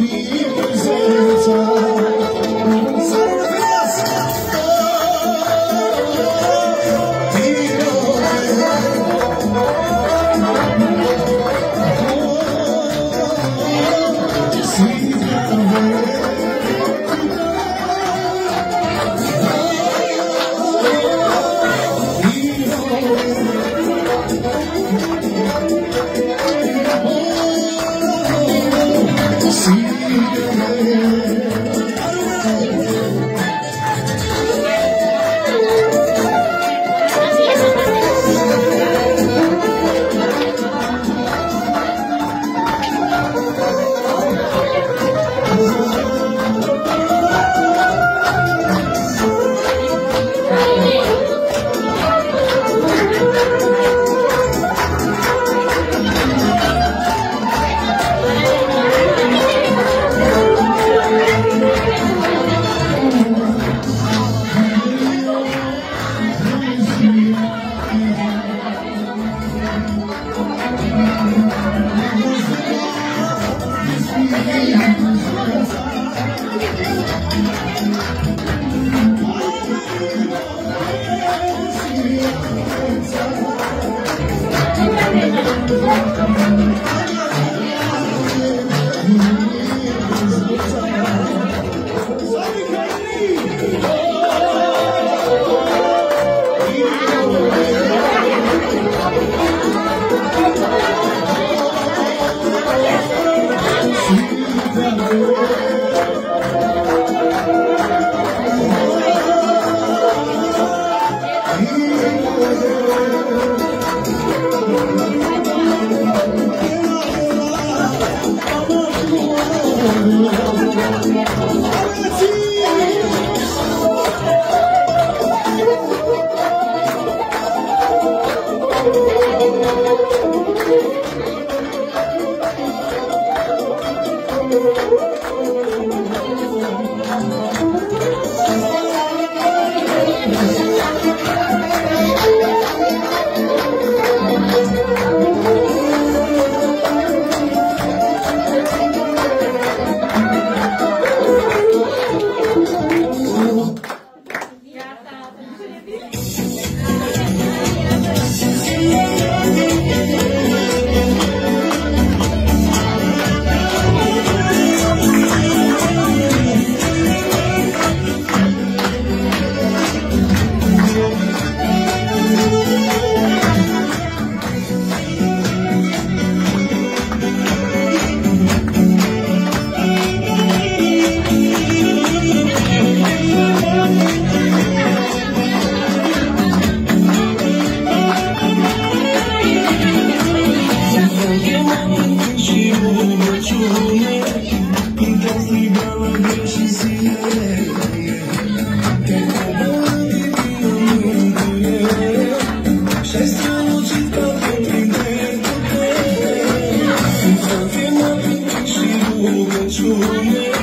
baby. Soy 属于